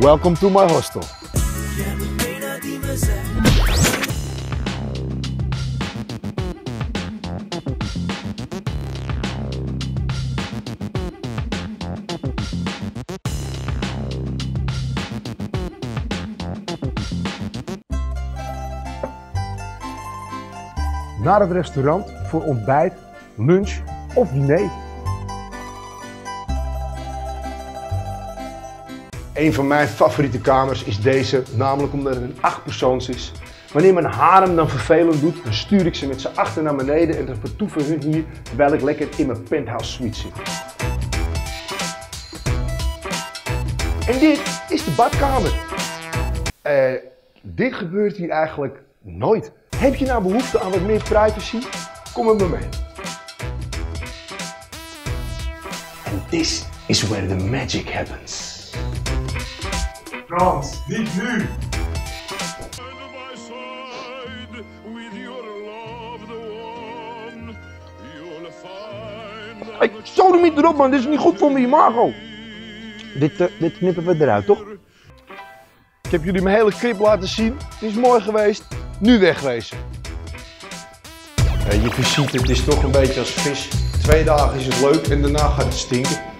Welcome to my hostel. Naar het restaurant voor ontbijt, lunch of diner. Een van mijn favoriete kamers is deze, namelijk omdat het een 8 persoons is. Wanneer mijn harem dan vervelend doet, dan stuur ik ze met z'n achter naar beneden en dan vertoeven hun hier terwijl ik lekker in mijn penthouse suite zit. En dit is de badkamer. Eh, dit gebeurt hier eigenlijk nooit. Heb je nou behoefte aan wat meer privacy? Kom met me mee. And this is where the magic happens. Frans, niet nu! Hey, zo niet erop man, dit is niet goed voor mijn imago. Dit, eh, dit knippen we eruit, toch? Ik heb jullie mijn hele krip laten zien. Het is mooi geweest. Nu wegwezen. Ja, je ziet het is toch een beetje als vis. Twee dagen is het leuk en daarna gaat het stinken.